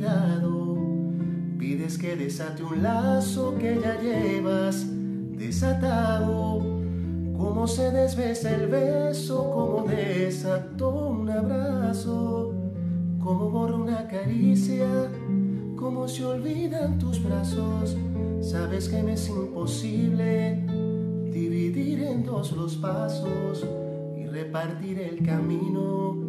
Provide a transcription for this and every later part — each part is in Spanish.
lado. Pides que desate un lazo que ya llevas desatado. Cómo se desbesa el beso, cómo desató un abrazo, cómo borra una caricia, cómo se olvidan tus brazos. Sabes que me es imposible dividir en dos los pasos y repartir el camino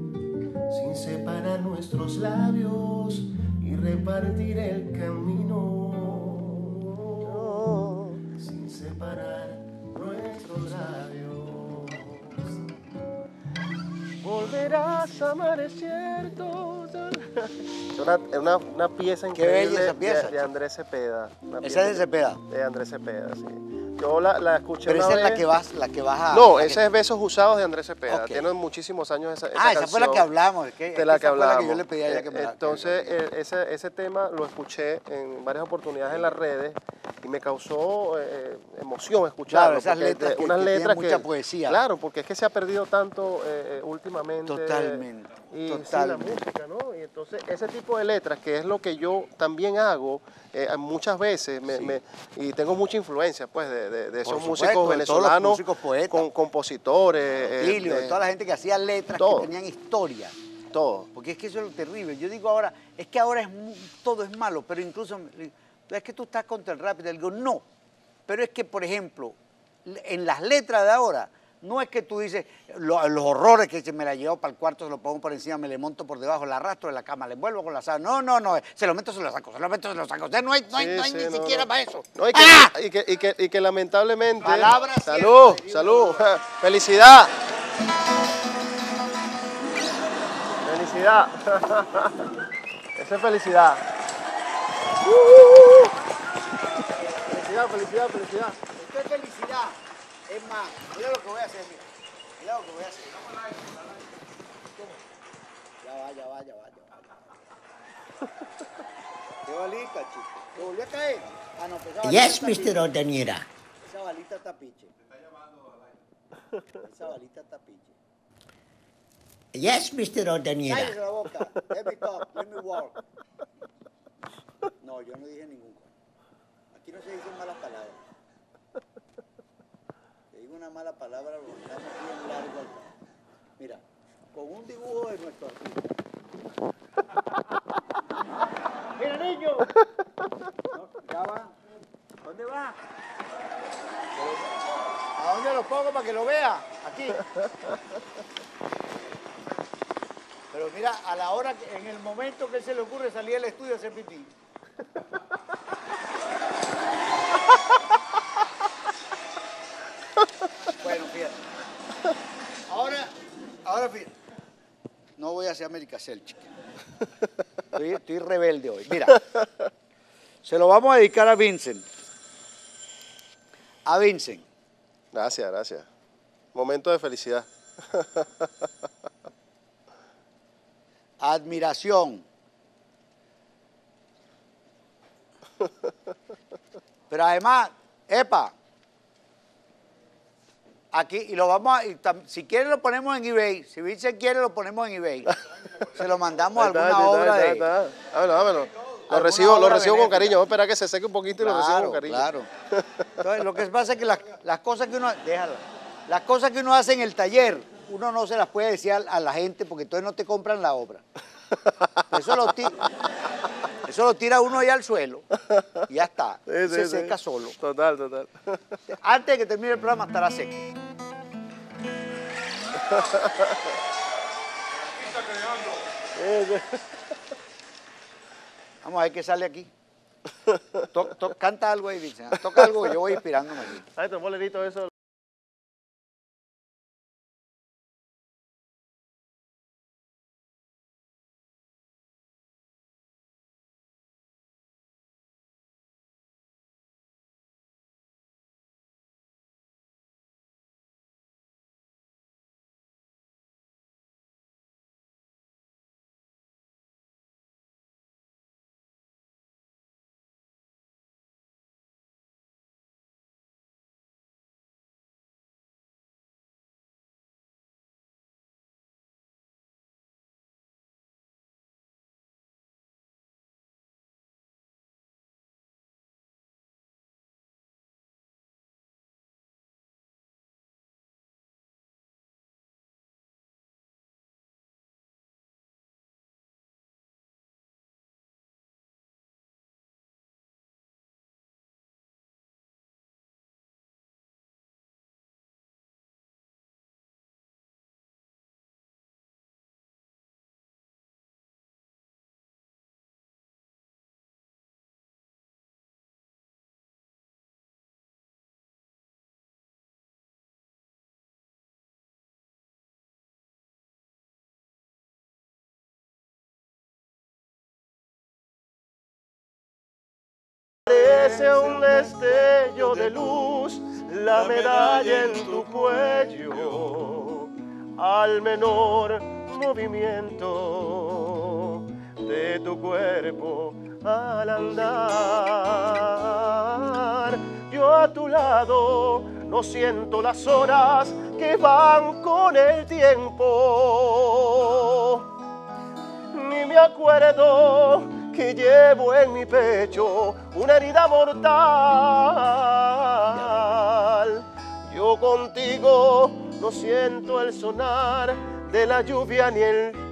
sin separar nuestros labios y repartir el camino sin separar nuestros labios. Volverás a amar, es cierto. Es una, una, una pieza Qué bella increíble esa pieza, de, de Andrés Cepeda. Una Esa es de Cepeda. De Andrés Cepeda, sí. Yo la, la escuché Pero una esa es la vez. que vas, la que vas a. No, la que- es Besos Usados de Andrés Cepeda. Ok. Tiene muchísimos años esa, esa Ah, esa fue la que hablamos. es que- De la esa que fue la hablamos. que yo le pedí a ella que me Entonces, eh, ese, ese tema lo escuché en varias oportunidades en las redes y me causó eh, emoción escucharlo. Claro, esas letras de- que- unas que letras mucha poesía. Claro, porque es que se ha perdido tanto eh, eh, últimamente. Totalmente, Y sí, la música, ¿no? Y entonces, ese tipo de letras, que es lo que yo también hago eh, muchas veces, me- me- y tengo mucha influencia, pues, de, de- de esos supuesto, músicos de venezolanos, músicos poetas. con compositores. Tilio, de de- toda la gente que hacía letras todo. que tenían historia. todo. Porque es que eso es lo terrible. Yo digo ahora, es que ahora es todo es malo, pero incluso es que tú estás contra el rap. Y te digo, no. Pero es que, por ejemplo, en las letras de ahora, no es que tú dices lo- los horrores que se me la llevo para el cuarto, se lo pongo por encima, me le monto por debajo, la arrastro de la cama, le envuelvo con la sábana. No, no, no, se lo meto, se lo saco, se lo meto, se lo saco. O sea, no hay, no hay, Sí, no hay sí, ni no, siquiera no. para eso. Y, que, ¡Ah! y, que, y, que, y que lamentablemente. Palabra salud, salud. Felicidad. Felicidad. Eso es felicidad. Felicidad, felicidad, felicidad. Esto es felicidad. Es más, mira lo que voy a hacer, mira. Mira lo que voy a hacer. Ya va, ya va, ya va, ya va. Qué balita, chico. ¿Te volvió a caer? Ah, no, pues esa balita Yes, está Mr. piche. Ordaniera. Esa balita está piche. Esa balita está piche. Yes, Mr. Cállese Ordaniera. la boca. Let me talk, let me walk. No, yo no dije ningún. Aquí no se dicen malas palabras. Digo una mala palabra, lo dejamos bien largo al Mira, con un dibujo de nuestro artista. ¡Mira, niño! No, ya va. ¿Dónde va? ¿A dónde lo pongo para que lo vea? Aquí. Pero mira, a la hora, en el momento que se le ocurre salir al estudio a hacer pipí. Ahora, ahora fíjate. No voy a hacer América Cell, chica. Estoy, estoy rebelde hoy. Mira, se lo vamos a dedicar a Vincent. A Vincent. Gracias, gracias. Momento de felicidad. admiración. Pero además, epa, aquí, y lo vamos a, y tam- si quiere lo ponemos en eBay, si Vincent quiere lo ponemos en eBay. Se lo mandamos a alguna está, obra de... está, dámelo. Lo recibo, lo recibo con cariño. Voy a esperar que se seque un poquito y lo recibo con cariño. Claro. Entonces, lo que pasa es que las, las cosas que uno, déjalo, las cosas que uno hace en el taller, uno no se las puede decir a, a la gente porque entonces no te compran la obra. Eso lo, ti- eso lo tira uno ahí al suelo y ya está. Sí, se sí. seca solo. Total, total. Antes de que termine el programa estará seco. Vamos a ver qué sale aquí. Canta algo ahí, dice. Toca algo yo voy inspirándome aquí. Parece un destello de luz la medalla en tu cuello al menor movimiento de tu cuerpo al andar. Yo a tu lado no siento las horas que van con el tiempo. Ni me acuerdo que llevo en mi pecho una herida mortal. Yo contigo no siento el sonar de la lluvia ni el